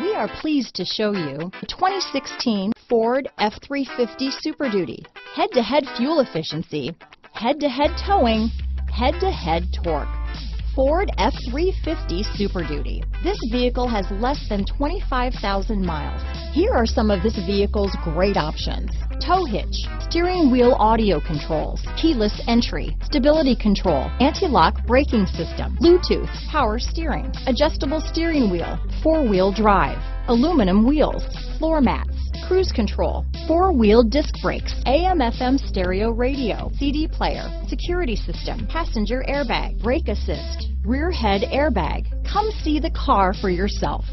We are pleased to show you the 2016 Ford F-350 Super Duty. Head-to-head fuel efficiency, head-to-head towing, head-to-head torque. Ford F-350 Super Duty. This vehicle has less than 25,000 miles. Here are some of this vehicle's great options. Tow hitch, steering wheel audio controls, keyless entry, stability control, anti-lock braking system, Bluetooth, power steering, adjustable steering wheel, four-wheel drive, aluminum wheels, floor mats, cruise control, four-wheel disc brakes, AM FM stereo radio, CD player, security system, passenger airbag, brake assist, rear head airbag. Come see the car for yourself.